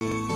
you.